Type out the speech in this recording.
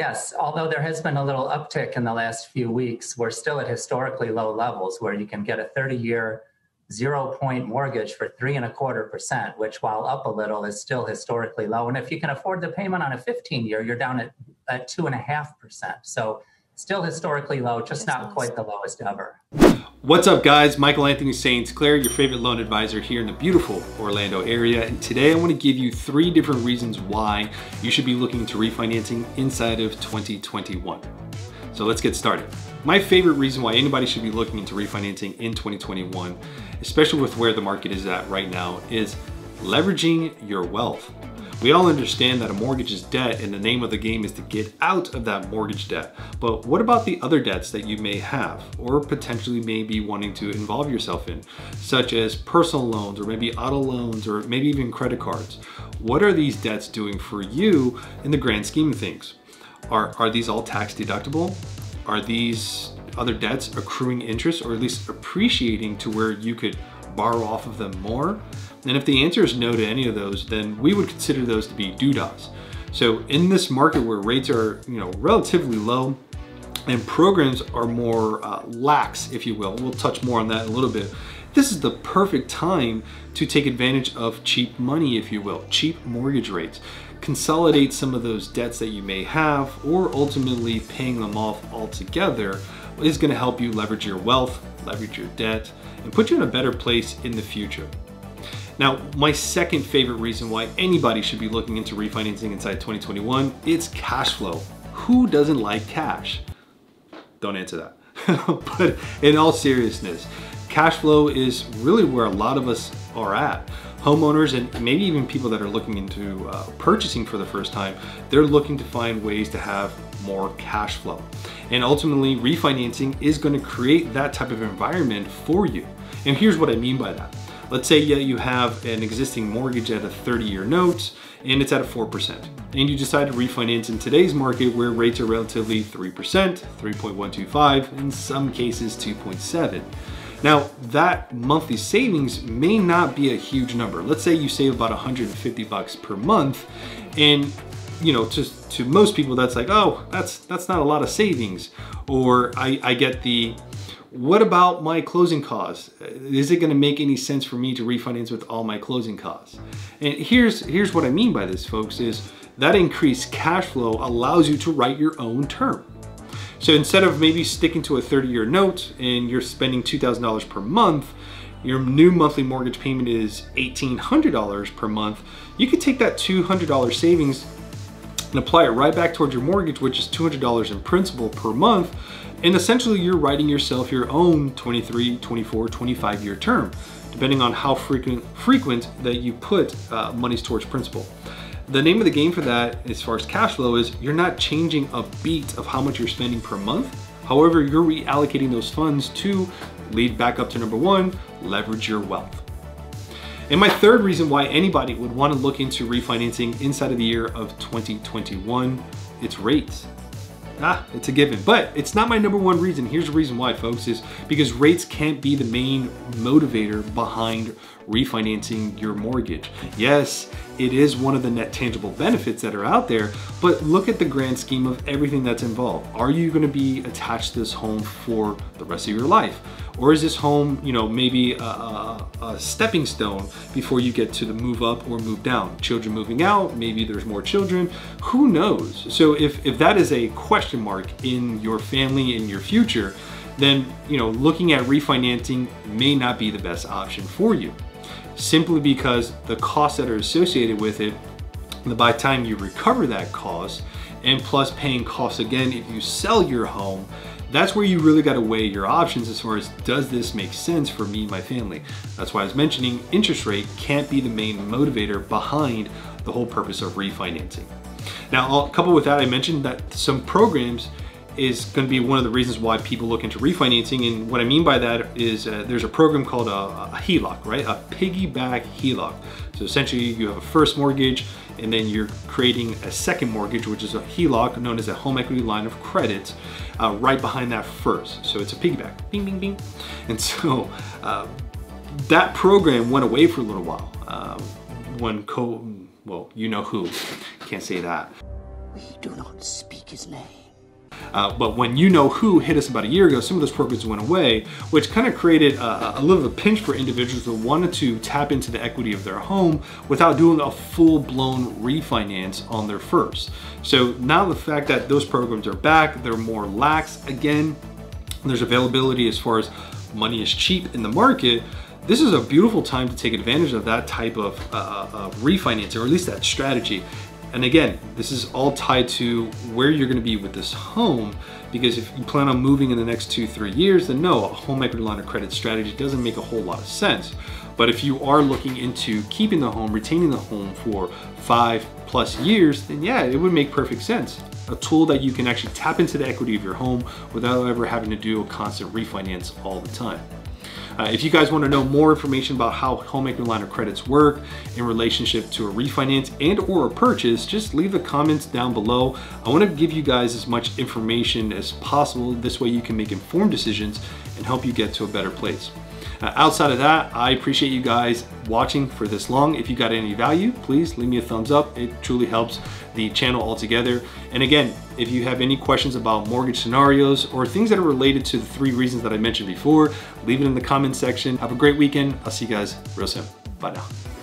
Yes, although there has been a little uptick in the last few weeks, we're still at historically low levels where you can get a 30 year zero point mortgage for three and a quarter percent, which while up a little is still historically low. And if you can afford the payment on a 15 year, you're down at, at two and a half percent. So still historically low, just not quite the lowest ever. What's up guys? Michael Anthony St. Claire, your favorite loan advisor here in the beautiful Orlando area. And today I want to give you three different reasons why you should be looking into refinancing inside of 2021. So let's get started. My favorite reason why anybody should be looking into refinancing in 2021, especially with where the market is at right now, is leveraging your wealth. We all understand that a mortgage is debt and the name of the game is to get out of that mortgage debt. But what about the other debts that you may have or potentially may be wanting to involve yourself in, such as personal loans or maybe auto loans or maybe even credit cards? What are these debts doing for you in the grand scheme of things? Are, are these all tax deductible? Are these other debts accruing interest or at least appreciating to where you could borrow off of them more? And if the answer is no to any of those, then we would consider those to be doodahs. So in this market where rates are you know relatively low and programs are more uh, lax, if you will, we'll touch more on that in a little bit, this is the perfect time to take advantage of cheap money, if you will, cheap mortgage rates. Consolidate some of those debts that you may have or ultimately paying them off altogether is gonna help you leverage your wealth, leverage your debt, and put you in a better place in the future. Now, my second favorite reason why anybody should be looking into refinancing inside 2021, it's cash flow. Who doesn't like cash? Don't answer that. but in all seriousness, cash flow is really where a lot of us are at. Homeowners and maybe even people that are looking into uh, purchasing for the first time, they're looking to find ways to have more cash flow. And ultimately, refinancing is going to create that type of environment for you. And here's what I mean by that. Let's say you have an existing mortgage at a 30 year note and it's at a 4%. And you decide to refinance in today's market where rates are relatively 3%, 3.125, in some cases 2.7. Now, that monthly savings may not be a huge number. Let's say you save about 150 bucks per month and you know, to, to most people that's like, oh, that's that's not a lot of savings. Or I, I get the what about my closing costs? Is it gonna make any sense for me to refinance with all my closing costs? And here's, here's what I mean by this, folks, is that increased cash flow allows you to write your own term. So instead of maybe sticking to a 30 year note and you're spending $2,000 per month, your new monthly mortgage payment is $1,800 per month, you could take that $200 savings and apply it right back towards your mortgage, which is $200 in principal per month, and essentially you're writing yourself your own 23, 24, 25 year term, depending on how frequent, frequent that you put uh, monies towards principal. The name of the game for that, as far as cash flow is, you're not changing a beat of how much you're spending per month. However, you're reallocating those funds to lead back up to number one, leverage your wealth. And my third reason why anybody would want to look into refinancing inside of the year of 2021, it's rates. Ah, it's a given. But it's not my number one reason. Here's the reason why, folks, is because rates can't be the main motivator behind refinancing your mortgage. Yes, it is one of the net tangible benefits that are out there, but look at the grand scheme of everything that's involved. Are you gonna be attached to this home for the rest of your life? Or is this home, you know, maybe a, a, a, stepping stone before you get to the move up or move down? Children moving out, maybe there's more children, who knows? So if, if that is a question mark in your family, in your future, then, you know, looking at refinancing may not be the best option for you. Simply because the costs that are associated with it, by the time you recover that cost, and plus paying costs again if you sell your home, that's where you really got to weigh your options as far as does this make sense for me and my family. That's why I was mentioning interest rate can't be the main motivator behind the whole purpose of refinancing. Now, coupled with that, I mentioned that some programs is going to be one of the reasons why people look into refinancing. And what I mean by that is uh, there's a program called a, a HELOC, right? A piggyback HELOC. So essentially you have a first mortgage and then you're creating a second mortgage, which is a HELOC known as a home equity line of credit, uh, right behind that first. So it's a piggyback, bing, bing, bing. And so uh, that program went away for a little while. Uh, when co, well, you know who, can't say that. We do not speak speak his name. Uh, but when you know who hit us about a year ago, some of those programs went away, which kind of created a, a little of a pinch for individuals that wanted to tap into the equity of their home without doing a full-blown refinance on their first. So now the fact that those programs are back, they're more lax again, there's availability as far as money is cheap in the market, this is a beautiful time to take advantage of that type of uh, uh, refinance, or at least that strategy. And again, this is all tied to where you're gonna be with this home, because if you plan on moving in the next two, three years, then no, a home equity line of credit strategy doesn't make a whole lot of sense. But if you are looking into keeping the home, retaining the home for five plus years, then yeah, it would make perfect sense. A tool that you can actually tap into the equity of your home without ever having to do a constant refinance all the time. Uh, if you guys want to know more information about how home equity line of credits work in relationship to a refinance and or a purchase, just leave the comments down below. I want to give you guys as much information as possible. This way you can make informed decisions and help you get to a better place. Uh, outside of that, I appreciate you guys watching for this long. If you got any value, please leave me a thumbs up. It truly helps the channel altogether. And again, if you have any questions about mortgage scenarios or things that are related to the three reasons that I mentioned before, leave it in the comments section. Have a great weekend. I'll see you guys real soon. Bye now.